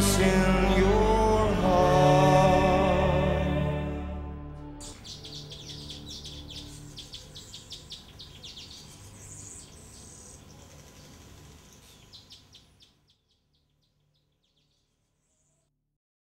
soon.